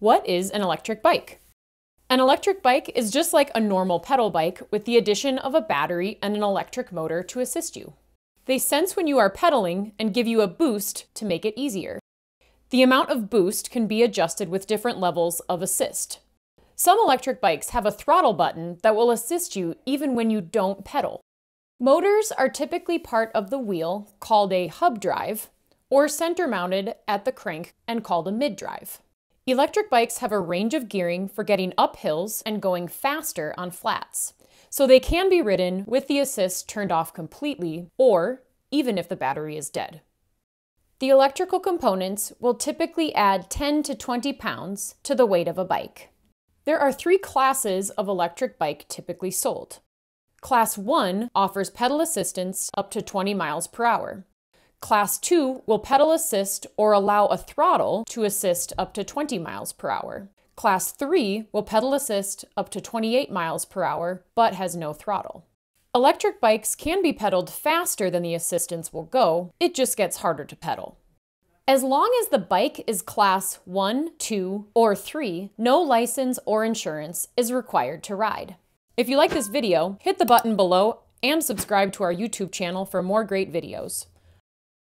What is an electric bike? An electric bike is just like a normal pedal bike with the addition of a battery and an electric motor to assist you. They sense when you are pedaling and give you a boost to make it easier. The amount of boost can be adjusted with different levels of assist. Some electric bikes have a throttle button that will assist you even when you don't pedal. Motors are typically part of the wheel, called a hub drive, or center mounted at the crank and called a mid drive. Electric bikes have a range of gearing for getting up hills and going faster on flats, so they can be ridden with the assist turned off completely or even if the battery is dead. The electrical components will typically add 10 to 20 pounds to the weight of a bike. There are three classes of electric bike typically sold. Class 1 offers pedal assistance up to 20 miles per hour. Class 2 will pedal assist or allow a throttle to assist up to 20 miles per hour. Class 3 will pedal assist up to 28 miles per hour, but has no throttle. Electric bikes can be pedaled faster than the assistance will go, it just gets harder to pedal. As long as the bike is class 1, 2, or 3, no license or insurance is required to ride. If you like this video, hit the button below and subscribe to our YouTube channel for more great videos.